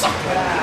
Just